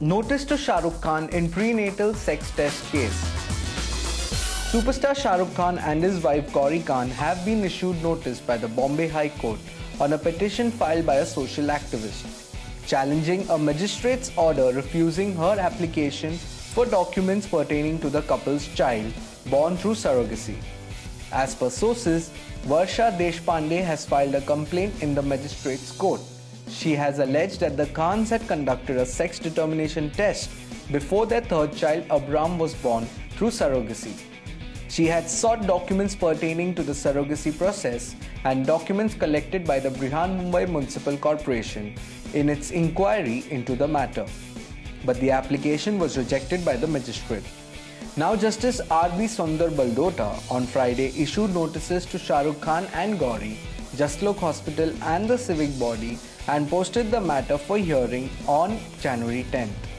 Notice to Shah Rukh Khan in prenatal sex test case. Superstar Shah Rukh Khan and his wife Gauri Khan have been issued notice by the Bombay High Court on a petition filed by a social activist, challenging a magistrate's order refusing her application for documents pertaining to the couple's child born through surrogacy. As per sources, Varsha Deshpande has filed a complaint in the magistrate's court. She has alleged that the Khans had conducted a sex determination test before their third child AbRam was born through surrogacy. She had sought documents pertaining to the surrogacy process and documents collected by the Brihanmumbai Municipal Corporation in its inquiry into the matter. But the application was rejected by the magistrate. Now, Justice R.P. Sondurbaldota on Friday issued notices to Shah Rukh Khan and Gauri, Jaslok Hospital, and the civic body and posted the matter for hearing on January 10th.